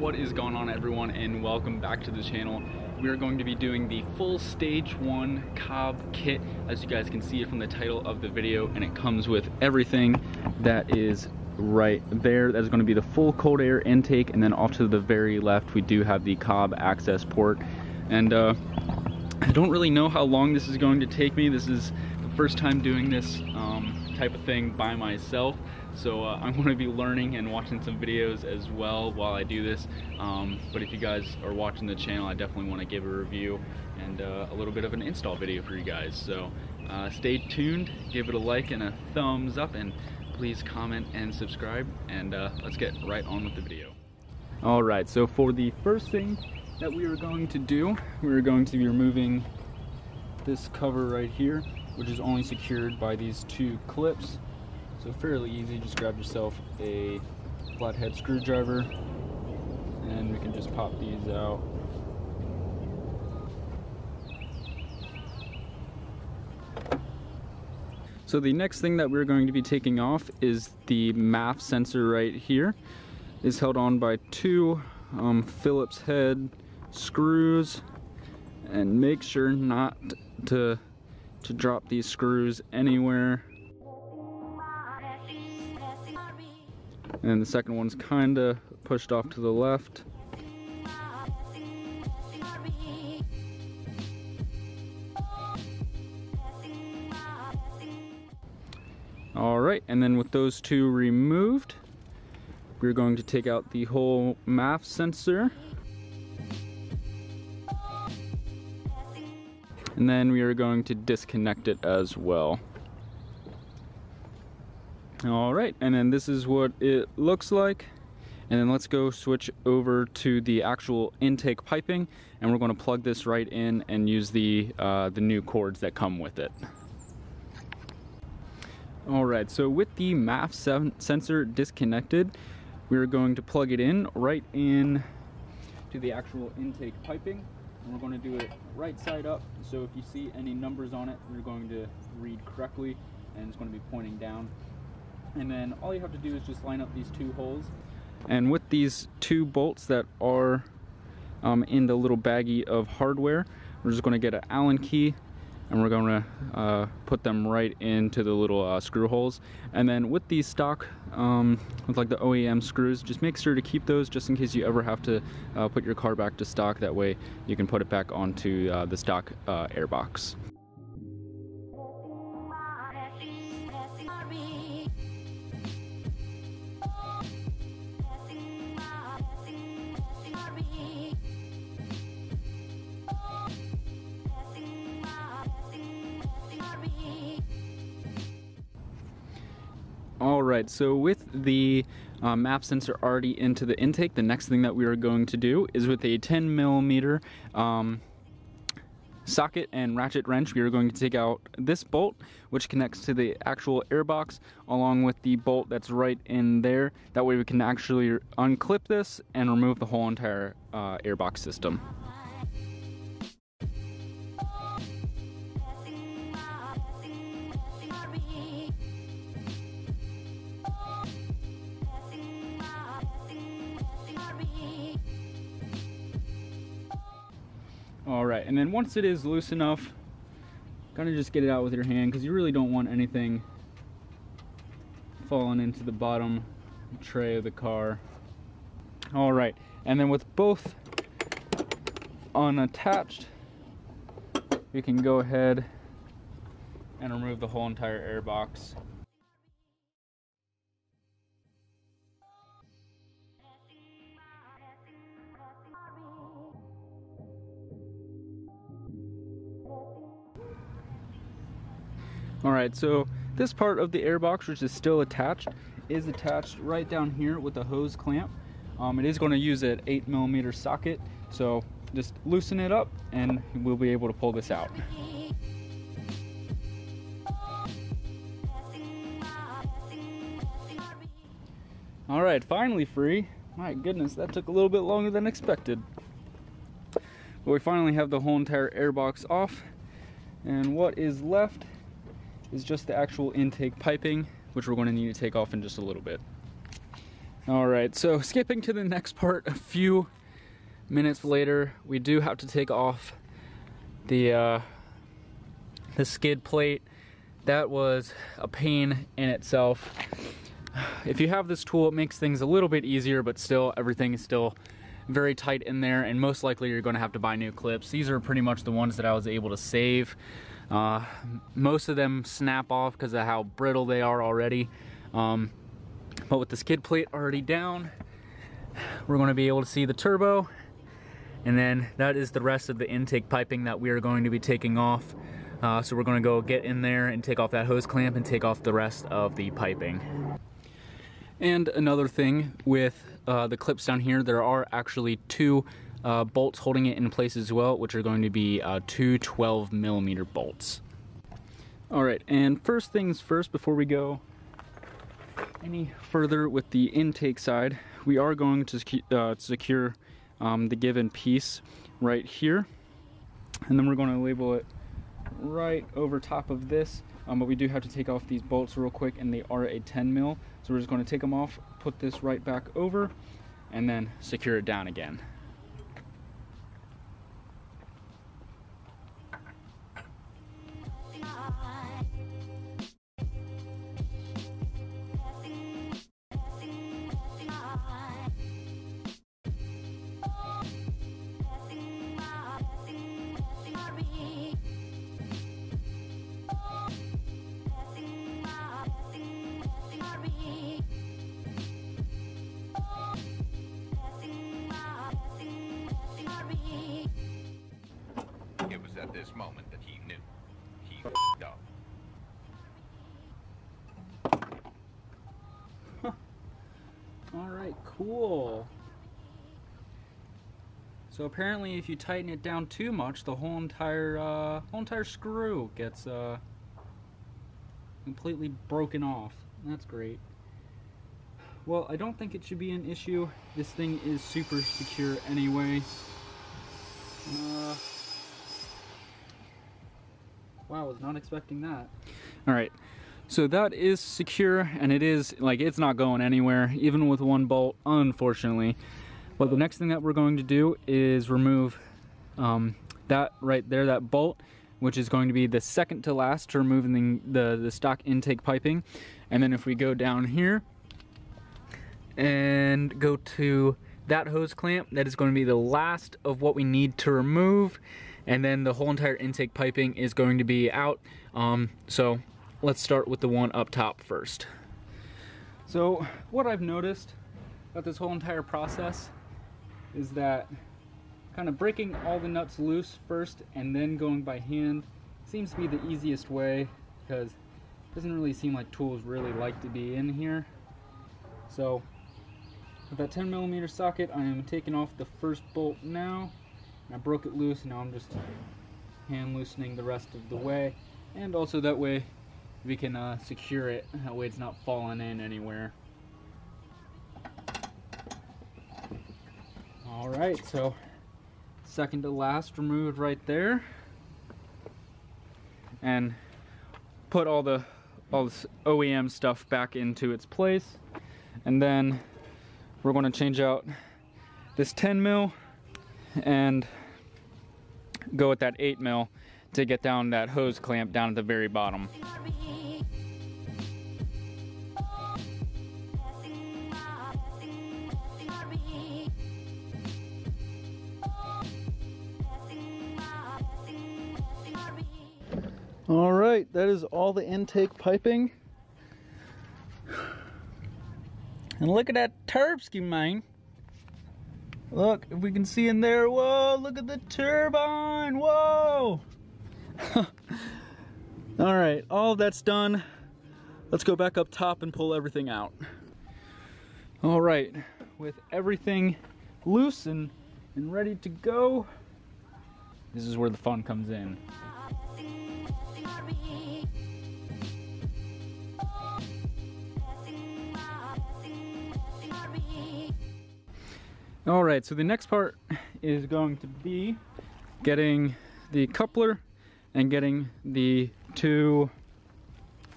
What is going on everyone and welcome back to the channel. We are going to be doing the full stage one Cobb kit as you guys can see from the title of the video and it comes with everything that is right there. That's going to be the full cold air intake and then off to the very left we do have the Cobb Accessport and uh, I don't really know how long this is going to take me. This is the first time doing this um, type of thing by myself. So uh, I'm going to be learning and watching some videos as well while I do this. Um, but if you guys are watching the channel, I definitely want to give a review and uh, a little bit of an install video for you guys. So uh, stay tuned, give it a like and a thumbs up, and please comment and subscribe. And uh, let's get right on with the video. All right, so for the first thing that we are going to do, we are going to be removing this cover right here, which is only secured by these two clips. So fairly easy, just grab yourself a flathead screwdriver and we can just pop these out. So the next thing that we're going to be taking off is the MAF sensor right here. It's held on by two um, Phillips head screws and make sure not to to drop these screws anywhere. And the second one's kind of pushed off to the left. All right and then with those two removed we're going to take out the whole MAF sensor and then we are going to disconnect it as well. All right, and then this is what it looks like. And then let's go switch over to the actual intake piping and we're gonna plug this right in and use the, uh, the new cords that come with it. All right, so with the MAF sensor disconnected, we're going to plug it in right in to the actual intake piping we're going to do it right side up. So if you see any numbers on it you're going to read correctly and it's going to be pointing down. And then all you have to do is just line up these two holes. And with these two bolts that are um, in the little baggie of hardware we're just going to get an allen key and we're going to uh, put them right into the little uh, screw holes and then with these stock um, with like the OEM screws just make sure to keep those just in case you ever have to uh, put your car back to stock that way you can put it back onto uh, the stock uh, airbox. All right, so with the uh, MAF sensor already into the intake, the next thing that we are going to do is with a 10 millimeter um, socket and ratchet wrench, we are going to take out this bolt, which connects to the actual airbox, along with the bolt that's right in there. That way we can actually unclip this and remove the whole entire uh, airbox system. All right, and then once it is loose enough, kind of just get it out with your hand because you really don't want anything falling into the bottom tray of the car. All right, and then with both unattached, we can go ahead and remove the whole entire air box. All right, so this part of the airbox, which is still attached, is attached right down here with a hose clamp. Um, it is going to use an 8 millimeter socket, so just loosen it up and we'll be able to pull this out. All right, finally free. My goodness, that took a little bit longer than expected. But we finally have the whole entire airbox off. And what is left is just the actual intake piping, which we're going to need to take off in just a little bit. All right, so skipping to the next part, a few minutes later, we do have to take off the uh, the skid plate. That was a pain in itself. If you have this tool, it makes things a little bit easier, but still everything is still very tight in there and most likely you're going to have to buy new clips. These are pretty much the ones that I was able to save. Uh, most of them snap off because of how brittle they are already. Um, but with the skid plate already down, we're going to be able to see the turbo and then that is the rest of the intake piping that we are going to be taking off. Uh, so we're gonna go get in there and take off that hose clamp and take off the rest of the piping. And another thing with uh, the clips down here, there are actually two uh, bolts holding it in place as well, which are going to be uh, two 12 millimeter bolts. All right, and first things first, before we go any further with the intake side, we are going to uh, secure um, the given piece right here. And then we're going to label it right over top of this. Um, but we do have to take off these bolts real quick and they are a 10 mil. So we're just going to take them off, put this right back over, and then secure it down again. At this moment that he knew. He f***ed up. All right, cool. So apparently if you tighten it down too much, the whole entire uh, whole entire screw gets uh, completely broken off. That's great. Well, I don't think it should be an issue. This thing is super secure anyway. Uh, Wow, I was not expecting that. All right, so that is secure and it is, like, it's not going anywhere, even with one bolt, unfortunately. But the next thing that we're going to do is remove um, that right there, that bolt, which is going to be the second to last to removing the, the, the stock intake piping. And then if we go down here and go to that hose clamp, that is going to be the last of what we need to remove and then the whole entire intake piping is going to be out. Um, so let's start with the one up top first. So what I've noticed about this whole entire process is that kind of breaking all the nuts loose first and then going by hand seems to be the easiest way because it doesn't really seem like tools really like to be in here. So with that 10 millimeter socket, I am taking off the first bolt now. I broke it loose, now I'm just hand loosening the rest of the way. And also that way we can uh, secure it, that way it's not falling in anywhere. Alright, so second to last removed right there. And put all the all this OEM stuff back into its place. And then we're going to change out this 10 mil and go with that 8 mil to get down that hose clamp down at the very bottom. All right, that is all the intake piping. And look at that Terpsky mine. Look, if we can see in there, whoa, look at the turbine, whoa. all right, all that's done. Let's go back up top and pull everything out. All right, with everything loose and, and ready to go, this is where the fun comes in. All right, so the next part is going to be getting the coupler and getting the two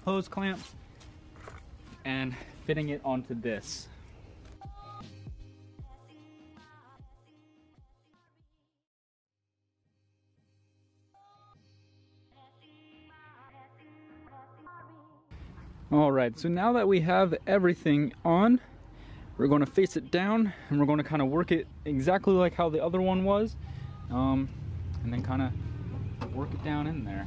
hose clamps and fitting it onto this. All right, so now that we have everything on, we're going to face it down and we're going to kind of work it exactly like how the other one was. Um, and then kind of work it down in there.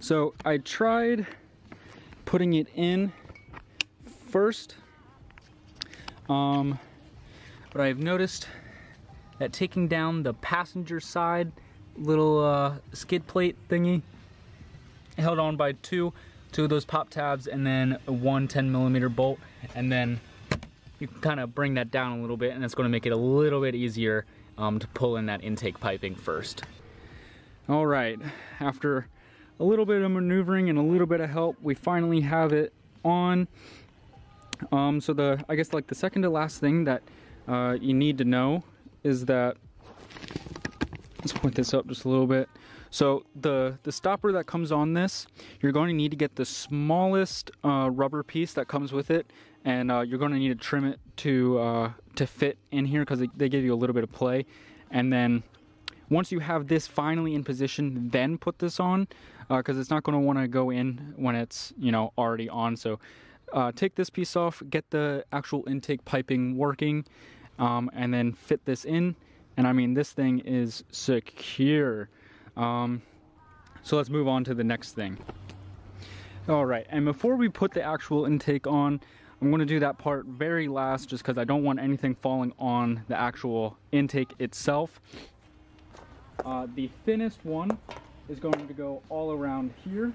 So I tried putting it in first, um, but I've noticed that taking down the passenger side little uh, skid plate thingy held on by two two of those pop tabs and then one 10 millimeter bolt and then you can kind of bring that down a little bit and going to make it a little bit easier um, to pull in that intake piping first. All right, after a little bit of maneuvering and a little bit of help, we finally have it on. Um, so the, I guess like the second to last thing that uh, you need to know is that, let's point this up just a little bit. So the, the stopper that comes on this, you're going to need to get the smallest uh, rubber piece that comes with it, and uh, you're going to need to trim it to, uh, to fit in here because they, give you a little bit of play. And then once you have this finally in position, then put this on because uh, it's not going to want to go in when it's, you know, already on. So uh, take this piece off, get the actual intake piping working, um, and then fit this in. And I mean, this thing is secure. Um, so let's move on to the next thing. All right, and before we put the actual intake on, I'm gonna do that part very last just because I don't want anything falling on the actual intake itself. Uh, the thinnest one is going to go all around here.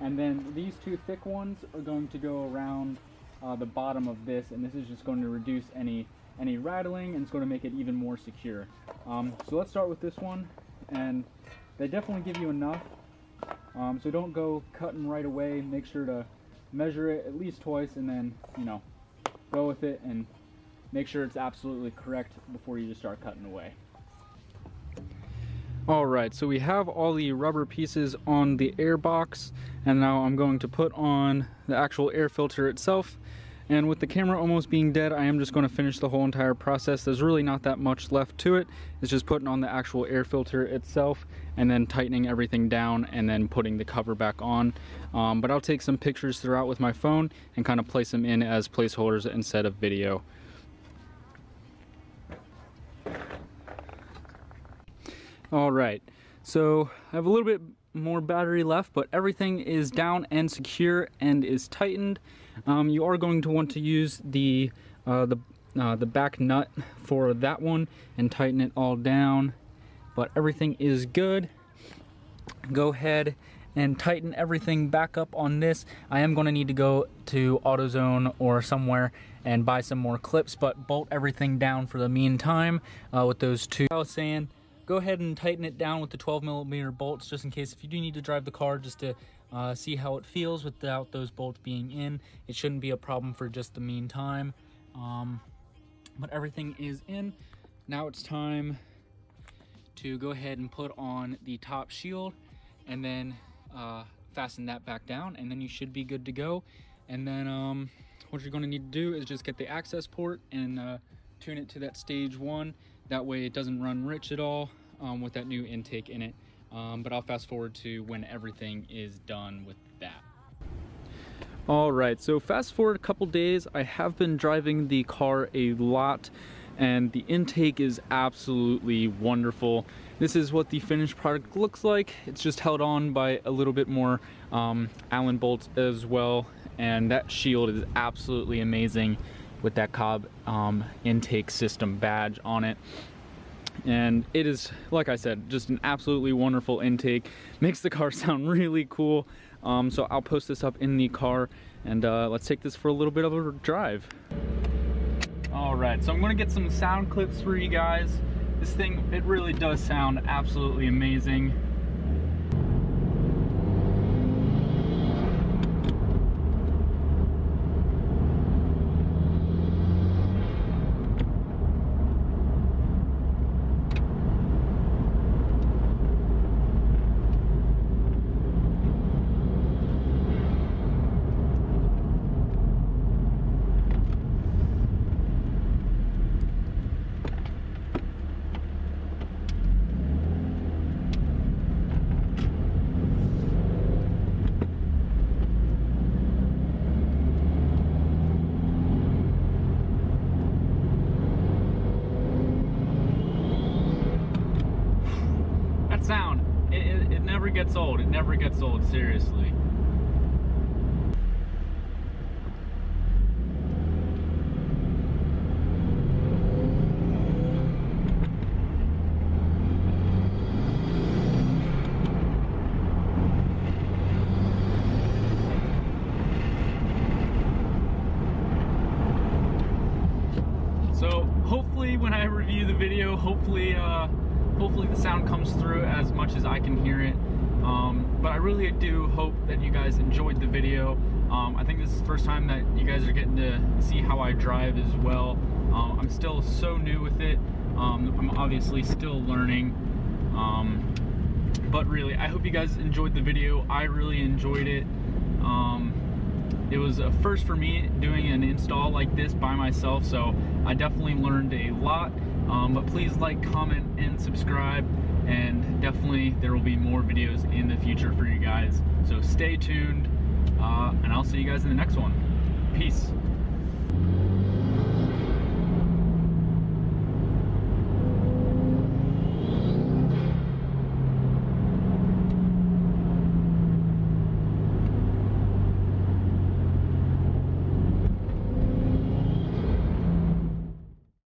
And then these two thick ones are going to go around uh, the bottom of this. And this is just going to reduce any, any rattling and it's going to make it even more secure. Um, so let's start with this one. And they definitely give you enough. Um, so don't go cutting right away. Make sure to measure it at least twice and then, you know, go with it and make sure it's absolutely correct before you just start cutting away. All right, so we have all the rubber pieces on the air box, and now I'm going to put on the actual air filter itself. And with the camera almost being dead, I am just going to finish the whole entire process. There's really not that much left to it. It's just putting on the actual air filter itself and then tightening everything down and then putting the cover back on. Um, but I'll take some pictures throughout with my phone and kind of place them in as placeholders instead of video. All right, so I have a little bit more battery left, but everything is down and secure and is tightened. Um, you are going to want to use the uh, the uh, the back nut for that one and tighten it all down. But everything is good. Go ahead and tighten everything back up on this. I am going to need to go to AutoZone or somewhere and buy some more clips, but bolt everything down for the meantime uh, with those two. I was saying go ahead and tighten it down with the 12 millimeter bolts just in case if you do need to drive the car just to uh, see how it feels without those bolts being in. It shouldn't be a problem for just the meantime. Um, but everything is in. Now it's time to go ahead and put on the top shield and then uh, fasten that back down and then you should be good to go. And then um, what you're gonna need to do is just get the Accessport and uh, tune it to that stage one that way it doesn't run rich at all um, with that new intake in it. Um, but I'll fast forward to when everything is done with that. All right, so fast forward a couple days, I have been driving the car a lot and the intake is absolutely wonderful. This is what the finished product looks like. It's just held on by a little bit more um, Allen bolts as well. And that shield is absolutely amazing with that Cobb um, intake system badge on it. And it is, like I said, just an absolutely wonderful intake. Makes the car sound really cool. Um, so I'll post this up in the car and uh, let's take this for a little bit of a drive. All right, so I'm gonna get some sound clips for you guys. This thing, it really does sound absolutely amazing. Gets old. It never gets old, seriously. So hopefully when I review the video, hopefully uh, hopefully the sound comes through as much as I can hear it. Um, but I really do hope that you guys enjoyed the video. Um, I think this is the first time that you guys are getting to see how I drive as well. Um, I'm still so new with it. Um, I'm obviously still learning. Um, but really, I hope you guys enjoyed the video. I really enjoyed it. Um, it was a first for me doing an install like this by myself, so I definitely learned a lot. Um, but please like, comment, and subscribe, and definitely there will be more videos in the future for you guys. So stay tuned, uh, and I'll see you guys in the next one. Peace.